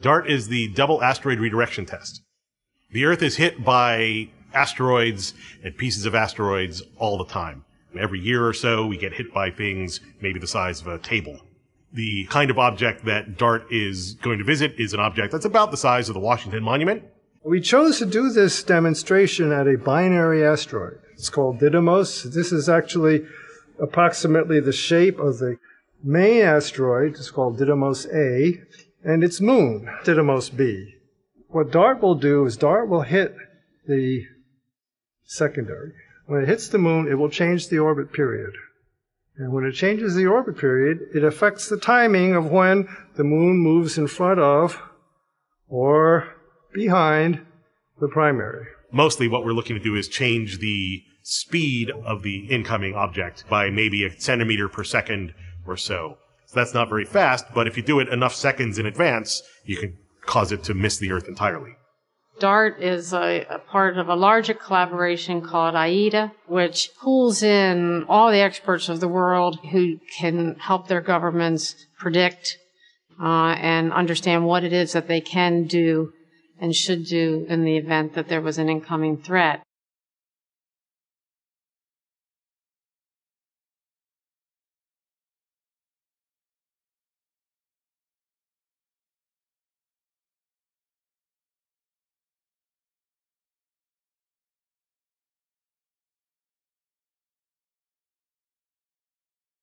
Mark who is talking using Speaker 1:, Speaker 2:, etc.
Speaker 1: DART is the double asteroid redirection test. The Earth is hit by asteroids and pieces of asteroids all the time. Every year or so, we get hit by things maybe the size of a table. The kind of object that DART is going to visit is an object that's about the size of the Washington Monument.
Speaker 2: We chose to do this demonstration at a binary asteroid. It's called Didymos. This is actually approximately the shape of the main asteroid. It's called Didymos A, and its moon, Didymos B. What DART will do is DART will hit the secondary. When it hits the moon, it will change the orbit period. And when it changes the orbit period, it affects the timing of when the moon moves in front of or behind the primary.
Speaker 1: Mostly what we're looking to do is change the speed of the incoming object by maybe a centimeter per second or so. So that's not very fast, but if you do it enough seconds in advance, you can cause it to miss the Earth entirely.
Speaker 3: DART is a, a, part of a larger collaboration called AIDA, which pulls in all the experts of the world who can help their governments predict uh, and understand what it is that they can do and should do in the event that there was an incoming threat.